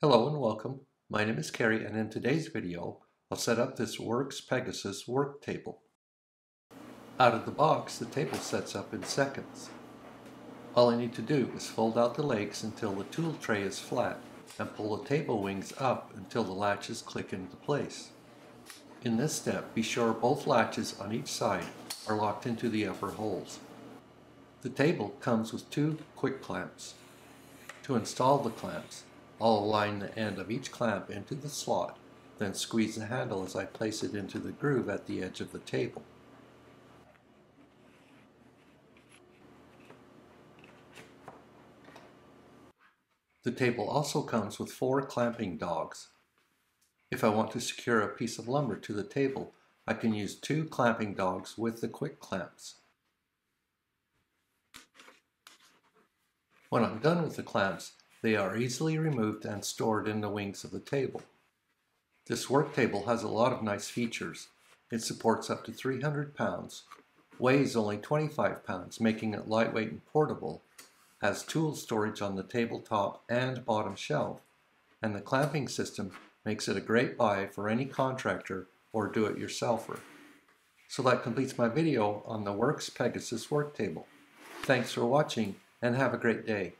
Hello and welcome. My name is Kerry and in today's video I'll set up this Worx Pegasus work table. Out of the box the table sets up in seconds. All I need to do is fold out the legs until the tool tray is flat and pull the table wings up until the latches click into place. In this step be sure both latches on each side are locked into the upper holes. The table comes with two quick clamps. To install the clamps, I'll align the end of each clamp into the slot, then squeeze the handle as I place it into the groove at the edge of the table. The table also comes with four clamping dogs. If I want to secure a piece of lumber to the table, I can use two clamping dogs with the quick clamps. When I'm done with the clamps, they are easily removed and stored in the wings of the table. This work table has a lot of nice features. It supports up to 300 pounds, weighs only 25 pounds, making it lightweight and portable, has tool storage on the tabletop and bottom shelf, and the clamping system makes it a great buy for any contractor or do-it-yourselfer. So that completes my video on the Worx Pegasus work table. Thanks for watching and have a great day.